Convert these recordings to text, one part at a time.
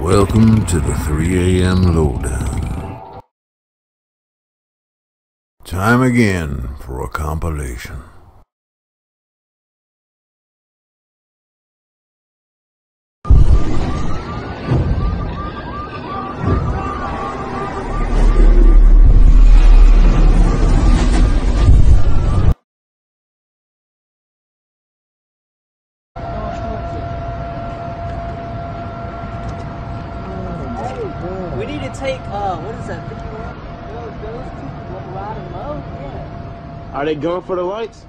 Welcome to the 3 a.m. lowdown. Time again for a compilation. We need to take, uh, what is that, 51? Those, those two riding low? Yeah. Are they going for the lights?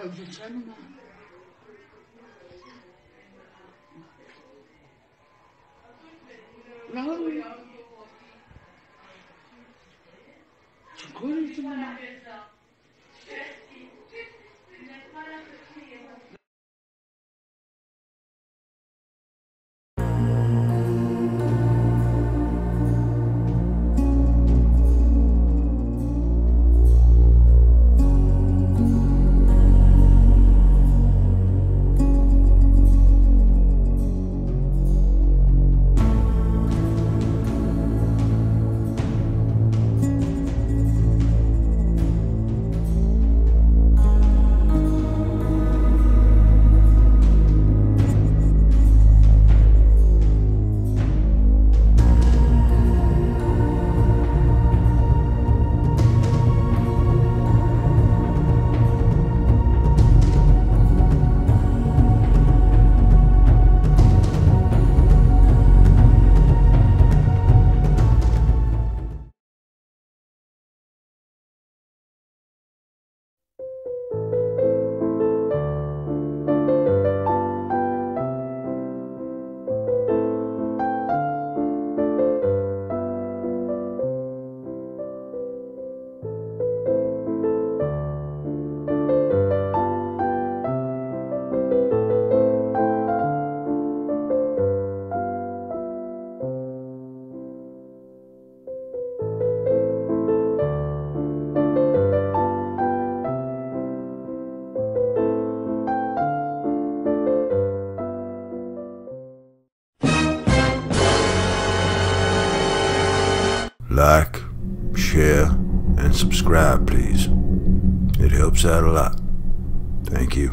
당신 참나. 나는 그걸 주면 like, share, and subscribe, please. It helps out a lot. Thank you.